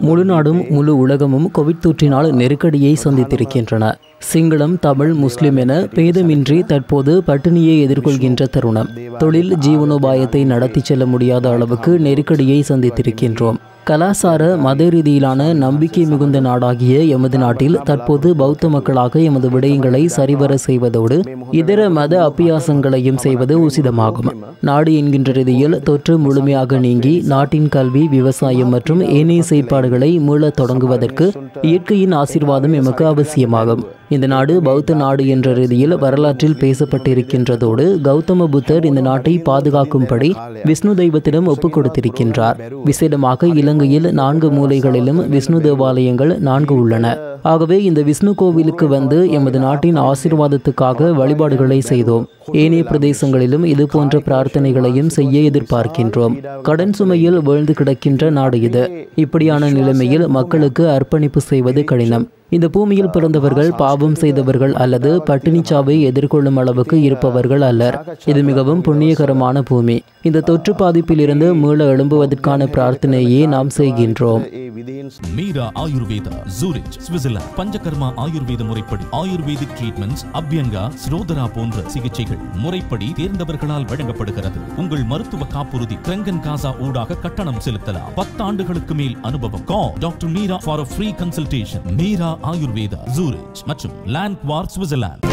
முழு நாடும் முழு உலகமும் கோவிட் தொற்றினால் நெருக்கடியை சந்தித்திருக்கின்றன. சிங்களம் தமிழ் முஸ்லிம் என பேதமின்றி தற்போது பட்டினியை எதிர்கொள்கின்ற தருணம். தொழில் ஜீவனோபாயத்தை நடத்தி செல்ல முடியாத அளவுக்கு நெருக்கடியை சந்தித்திருக்கின்றோம். கலாசார மத ரீதியிலான நம்பிக்கை மிகுந்த நாடாகிய எமது நாட்டில் தற்போது பௌத்த மக்களாக எமது விடயங்களை சரிவர செய்வதோடு இதர மத அபியாசங்களையும் செய்வது உசிதமாகும். நாடு என்கின்ற ரீதியில் தொற்று முழுமையாக நீங்கி நாட்டின் கல்வி விவசாயம் மற்றும் ஏனைய செயற்பாடுகளை மீள தொடங்குவதற்கு இயற்கையின் ஆசீர்வாதம் எமக்கு அவசியமாகும். இந்த நாடு பௌத்த நாடு என்ற ரீதியில் வரலாற்றில் பேசப்பட்டிருக்கின்றதோடு கௌதம புத்தர் இந்த நாட்டை பாதுகாக்கும்படி விஷ்ணு தெய்வத்திடம் ஒப்புக் கொடுத்திருக்கின்றார். விசேடமாக இலங்கையில் நான்கு மூலைகளிலும் விஷ்ணு தேவாலயங்கள் நான்கு உள்ளன. ஆகவே இந்த விஷ்ணு கோவிலுக்கு வந்து எமது நாட்டின் ஆசீர்வாதத்துக்காக வழிபாடுகளை செய்தோம். ஏனைய பிரதேசங்களிலும் இது போன்ற பிரார்த்தனைகளையும் செய்ய எதிர்பார்க்கின்றோம். கடன் சுமையில் வீழ்ந்து கிடக்கின்ற நாடு இது. இப்படியான நிலைமையில் மக்களுக்கு அர்ப்பணிப்பு செய்வது கடினம். இந்த பூமியில் பிறந்தவர்கள் பாவம் செய்தவர்கள் அல்லது பட்டினிச்சாவை எதிர்கொள்ளும் அளவுக்கு இருப்பவர்கள் அல்லர். இது மிகவும் புண்ணியகரமான பூமி. இந்த தொற்று பாதிப்பிலிருந்து மீள எழும்புவதற்கான பிரார்த்தனையை நாம் செய்கின்றோம். மீரா சில பஞ்சகர்மா ஆயுர்வேத முறைப்படி ஆயுர்வேதிக் ட்ரீட்மெண்ட்ஸ் அபியங்கா ஸ்ரோதரா போன்ற சிகிச்சைகள் முறைப்படி தேர்ந்தவர்களால் வழங்கப்படுகிறது. உங்கள் மருத்துவ காப்புறுதி கிரங்கன் காசா ஊடாக கட்டணம் செலுத்தலாம். பத்து ஆண்டுகளுக்கு மேல் அனுபவம். கா doctor Meera for free consultation Meera Ayurveda Zurich மற்றும் லேண்ட் வார் சுவிட்சர்லாந்து